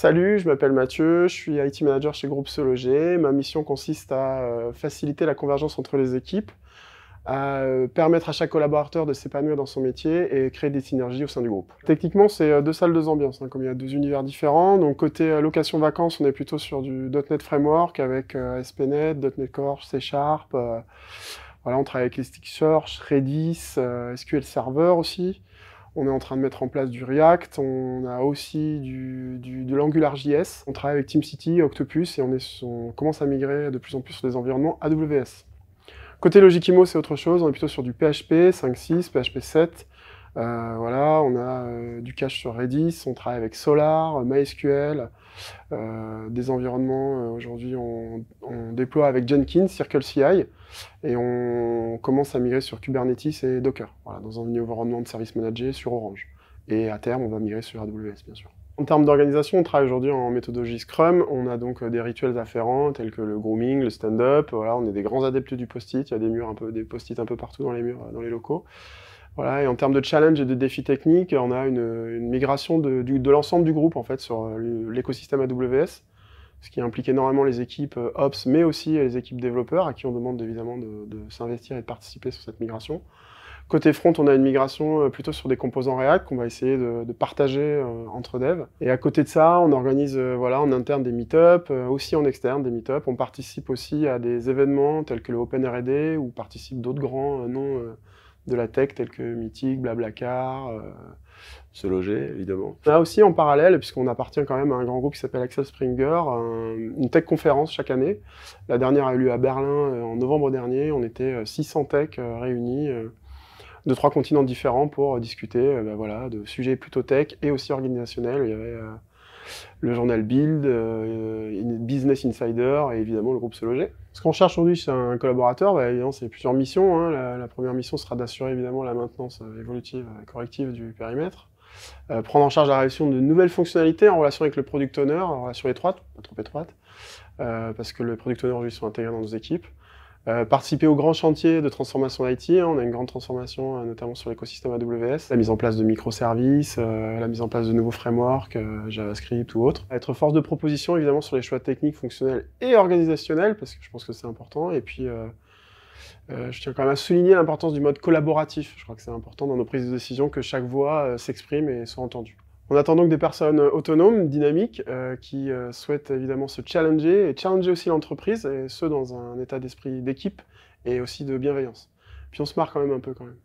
Salut, je m'appelle Mathieu, je suis IT Manager chez Groupe Sologer. Ma mission consiste à euh, faciliter la convergence entre les équipes, à euh, permettre à chaque collaborateur de s'épanouir dans son métier et créer des synergies au sein du groupe. Techniquement, c'est euh, deux salles, deux ambiances, hein, comme il y a deux univers différents. Donc côté location vacances, on est plutôt sur du .NET Framework avec ASP.NET, .NET Core, C Sharp. on travaille avec Elasticsearch, Redis, SQL Server aussi. On est en train de mettre en place du React, on a aussi de l'AngularJS. On travaille avec TeamCity, Octopus et on, on, commence à migrer de plus en plus sur des environnements AWS. Côté Logikimo, c'est autre chose, on est plutôt sur du PHP 5.6, PHP 7. Euh, voilà, on a euh, du cache sur Redis, on travaille avec Solar, MySQL, euh, des environnements, aujourd'hui on, déploie avec Jenkins, CircleCI, et on commence à migrer sur Kubernetes et Docker, voilà, dans un environnement de service manager sur Orange. Et à terme, on va migrer sur AWS, bien sûr. En termes d'organisation, on travaille aujourd'hui en méthodologie Scrum. On a donc des rituels afférents tels que le grooming, le stand-up. On est des grands adeptes du post-it. Il y a des murs un peu, des post-it un peu partout dans les murs, dans les locaux. Voilà, et en termes de challenge et de défis techniques, on a une, migration de, l'ensemble du groupe en fait sur euh, l'écosystème AWS, ce qui implique énormément les équipes euh, Ops, mais aussi les équipes développeurs, à qui on demande évidemment de, s'investir et de participer sur cette migration. Côté front, on a une migration euh, plutôt sur des composants React qu'on va essayer de, partager entre devs. Et à côté de ça, on organise voilà, en interne des meet-up, aussi en externe des meet-up. On participe aussi à des événements tels que le OpenRD, où participent d'autres grands noms de la tech tels que Mythic, Blablacar, euh, Se Loger, évidemment. A aussi en parallèle, puisqu'on appartient quand même à un grand groupe qui s'appelle Axel Springer, une tech conférence chaque année. La dernière a eu lieu à Berlin euh, en novembre dernier. On était 600 euh, tech réunis de trois continents différents pour discuter ben voilà, de sujets plutôt tech et aussi organisationnels. Il y avait le journal Build, euh, Business Insider et évidemment le groupe Se Loger. Ce qu'on cherche aujourd'hui, c'est un collaborateur. Bah, évidemment, c'est plusieurs missions. Hein. La, première mission sera d'assurer évidemment la maintenance euh, évolutive et corrective du périmètre. Euh, prendre en charge la réalisation de nouvelles fonctionnalités en relation avec le product owner, en relation étroite, pas trop étroite, parce que le product owner aujourd'hui sont intégrés dans nos équipes. Euh, participer au grand chantier de transformation IT. Hein. on a une grande transformation, euh, notamment sur l'écosystème AWS. La mise en place de microservices, euh, la mise en place de nouveaux frameworks, JavaScript ou autres. Être force de proposition, évidemment, sur les choix techniques, fonctionnels et organisationnels, parce que je pense que c'est important. Et puis, je tiens quand même à souligner l'importance du mode collaboratif. Je crois que c'est important dans nos prises de décision que chaque voix s'exprime et soit entendue. On attend donc des personnes autonomes, dynamiques, euh, qui euh, souhaitent évidemment se challenger et challenger aussi l'entreprise, et ce dans un état d'esprit d'équipe et aussi de bienveillance. Puis on se marre quand même un peu quand même.